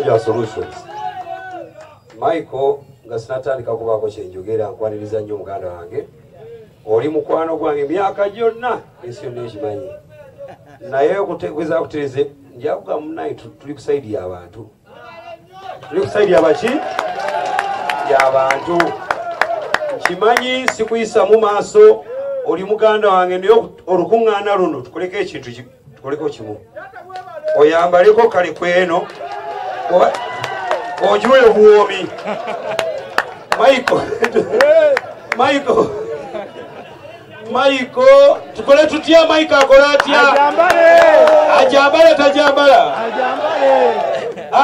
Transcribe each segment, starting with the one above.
musajja wa solutions. Michael nga sinatandika kubaako kyenjogera nkwaniriza nnyo muganda wange. Oli mukwano gwange emyaka gyonna ensi yonna ekimanyi. Naye okutegeeza kutereze njakuga munaye tuli ku saidi y'abantu tuli ku saidi yabaki y'abantu nkimanyi sikuyisa mu maaso. Oli muganda wange naye olukuŋŋaana luno tukoleko ekintu ki- tukoleko kimu. Oyambaleko kale kweno ojue huomi maiko maiko maiko tukole tutya maiko akole atya ajambale. Tajambala.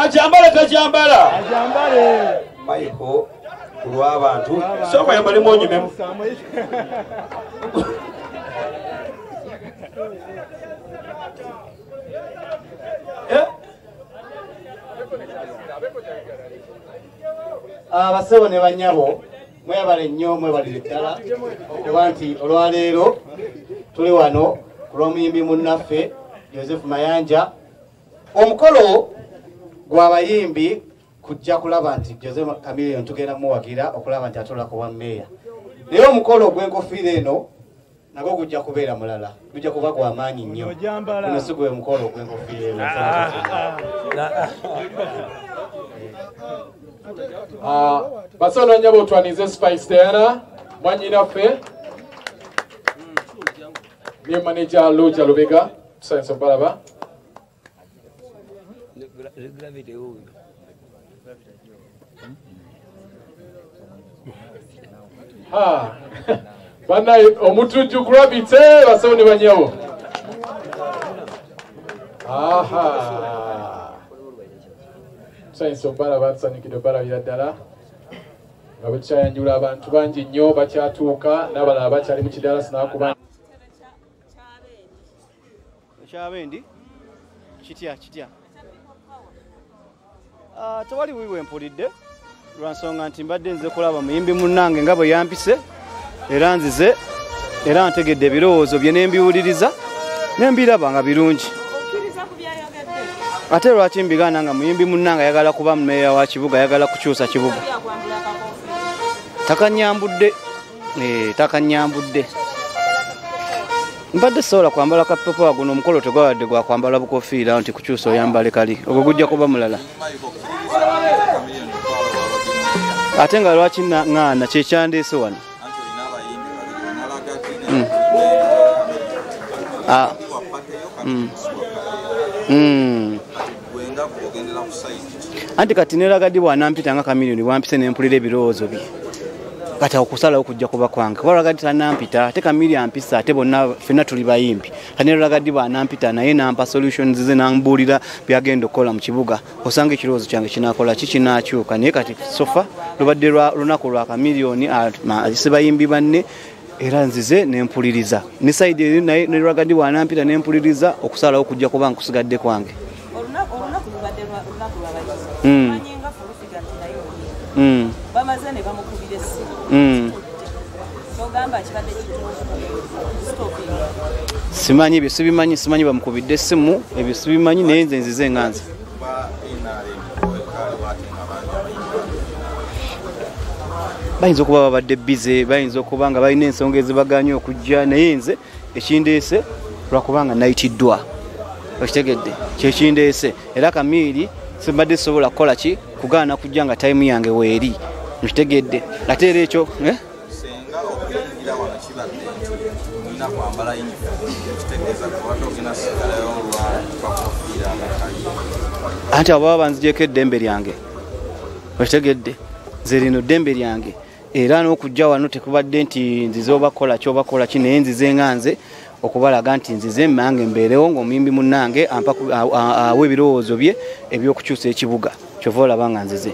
Ajambale. Tajambala. Maiko kulwabantu soma yambalimu onyumemu abasebo ne banyabo mwebale nnyo mwebalire ddala okuba nti olwaleero tuli wano ku lw'omuyimbi munnaffe joseph mayanja. Omukolo gw'abayimbi kujja kulaba nti joseph camilion tugenda muwagira okulaba nti atula ku bwa meeya naye omukolo ogw'enkofiira eno nagwo gujja kubeera mulala. Gujja kuba gw'amaanyi nnyo. Guno si gwe mukolo ogw'enkofiira eno Ah, basana nnyo botwanize spice tera mwanyinaffe ne maneja loja lubega tusanyusa mbalaba banaye omutujju gravite basawuni banyawo aha. Tusanyisa obalaba tusanyukidde obalabira ddala nga bwekikyayanjula abantu bangi nnyo bakyatuuka n'abalala bakyali mu kidaala sinakuba ekyabendi kitya kitya? Ah, tewali wiiwe mpulidde lwansonga nti mbadde nze kulaba muyimbi munnange nga bwe yampise era nzize era ntegedde ebirowoozo bye nembiwuliriza nembiraba nga birungi ate lwaki mbigaana nga muyimbi munnange ayagala kuba mumeeya wa kibuga ayagala kukyusa kibuga? Takanyambudde Eh, takanyambudde. Mbadde sobola kwambala kapepa guno omukolo tegwabadde gwakwambala bukofiira nti kukyusa oyambale kali. Ogwo gujja kuba mulala. Ate nga lwaki na- ŋŋaana kyekyandeese wano? Mm. Ah. Anti kati neragadi bwanampita nga kamiliyoni bwampise nempulira ebirowoozo bye. Kati okusalawo kujja kuba kwange. Kuba ragadi tanampita ate kamiri ampisa ate bonna fenna tuli bayimbi. Kati ragadi bwanampita naye nampa solutions ze nambuulira byagenda okukola mu kibuga. Osanga ekirowoozo kyange kinakola ki kinakyuka naye kati sofa lubadde lunaku lwa kamiliyoni azise bayimbi banne era nzize nempuliriza ne saidi eri naye ne ragadi bwanampita nempuliriza okusalawo kujja kuba nkusigadde kwange olunaku olunaku lubadde lwa- lunaku manyenga fulufiga nti naye oli bamaze ne bamukubira essimu togamba kibadde simanyi ebyo sibimanyi simanyi bamukubidde essimu ebyo sibimanyi naye nze nzize nganze bayinza okuba babadde bize bayinza okuba nga balina ensonga ezibaganye okujja naye nze ekindeese lwakubanga nayitiddwa. Okitegedde? Kyekindeese era kamiiri simbadde sisobola kukola ki? Kugaana kujja nga tayimu yange weeri. Nkitegedde. Ate era ekyo eh? anti abo baba banzigyeko eddembe lyange. Okitegedde? Nze lino ddembe lyange. Era n'okujja wano tekubadde nti nzize obakola ki obakola ki naye nzize nga nze okubalaga nti nzize nange mbeerewo ngaomuyimbi munnange awa ebirowoozo bye ebyokukyusa ekibuga. Kyova olaba nga nzize.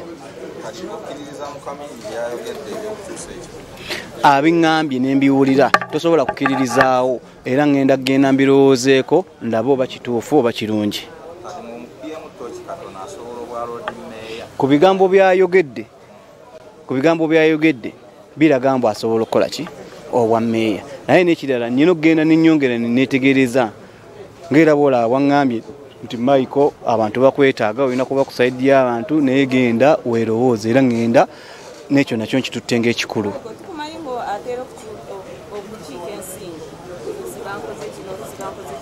Abiŋŋambye ne mbiwulira tosobola kukiririzaawo era ŋŋenda kgenda mbirowoozeeko ndabe oba kituufu oba kirungi. Ku bigambo byayogedde ku bigambo byayogedde biraga mbu asobola okukola ki? Obwa meeya naye nekirala nina okgenda nenyongera nenetegereza ngaera bwolaba bwaŋŋambye nti michael abantu bakwetaaga olina kuba kusaidia abantu naye genda weerowooza era ngenda nekyo nakyo nkitutte ngaekikulu tukumanyi ngo ateera okukiika ensingo sibankoze kino sibankoze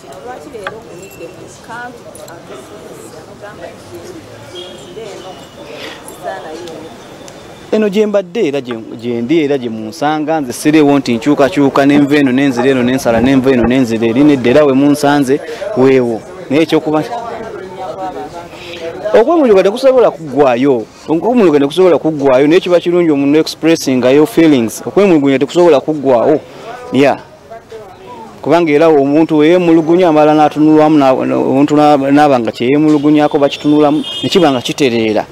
eno eno gyembadde era gye- gyendi era gye munsanga nze sireewo nti nkyukakyuka nenva eno nenzira eno nensala nenva eno nenzira eri nedda era we munsanze weewo. Naye ekyokuba okwemuluga tekusobola kuggwayo okwemuluga tekusobola kuggwayo naye kiba kirungi omuntu expressingayo feelings okwemulugunya tekusobola kuggwawo ya kubanga era omuntu weyemulugunya amala natunulwamu na- na- omuntu na- naaba nga kyeyemulugunyako bakitunulamu nekiba nga kitereera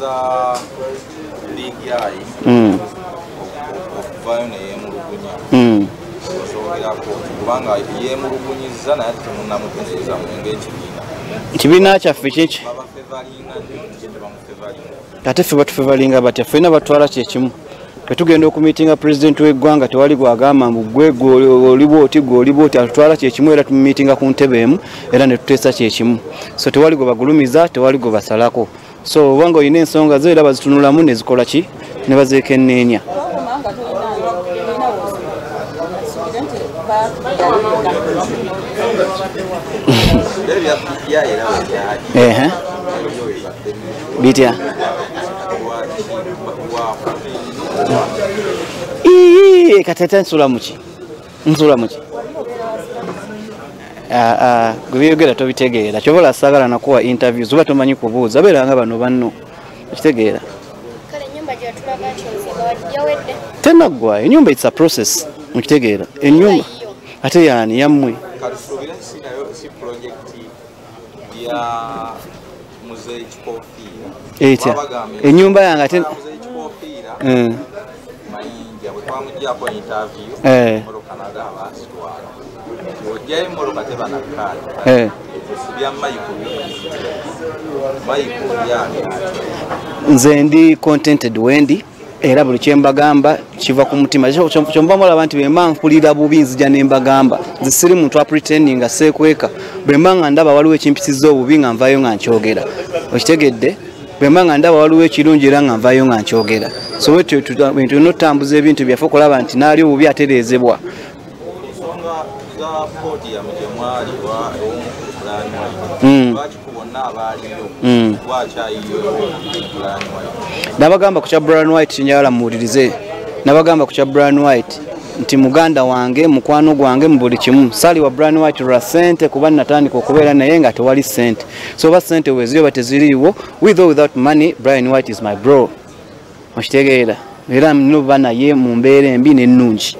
za liigi ayi okuvayo neyemulugunya osogerako kubanga yemulugunyiza naye temunamutereeza mwenge ekibiina ekibiina kyaffe tebamufevalinga ate ffe batufevalinga batya ffena batwala kyekimu bwetugenda okumiitinga pulezidenti w'eggwanga tewali gwagamba mbu gwe oliba oti gwe oliba oti atutwala kyekimu era tumumiitinga ku ntebe emu era ne tuteesa kyekimu so tewali gwe bagulumiza tewali gwe basalako so oba nga olina ensonga zo era bazitunulamu ne zikola ki ne bazeekenneenya bitya? Ate nsula muki nsula muki gwe byogera tobitegeera. Kyobola saagala nakuwa interviews oba tomanyi kubuuza beeranga bano banno okitegeera tenaggwayo enyumba its a process okitegeera enyumba ate yaani yammwe. Etya? Ennyumba yange ate Mm, mayinja bwe twamugyako interview Eh. emmotoka naga emmotoka tebanakkaanya eh, bya mayiko mayiko byange nze ndi contented wendi era buli kyembagamba kiva ku mutima. Kyonva mulaba nti bwemba mpulira bubi nzija nembagamba nze siri muntu apretending nga seekweka bwemba nga ndaba waliwo ekimpisiza obubi nga nvayo nga nkyogera. Okitegedde? Bwemba nga ndaba waliwo ekirungi era nga nvayo nga nkyogera. So bwetyo otutambuza ebintu byaffe okulaba nti naali obubi atereezebwa podium gye mwali wa- ow'omukulu pulani Mm. wayi lwaki ku bonna abaaliyo lwakyayiyo pulani wayi nabagamba ku kya brian white kinyala muwulirize nabagamba ku kya brian white nti muganda wange mukwano gwange mu buli kimu sali wa brian white lwa sente kuba natandika okubeera naye nga tewali sente so oba sente weziri oba teziriiwo with or without money brian white is my bro. Okitegeera. Era nina oba naye mu mbeera embi n'ennungi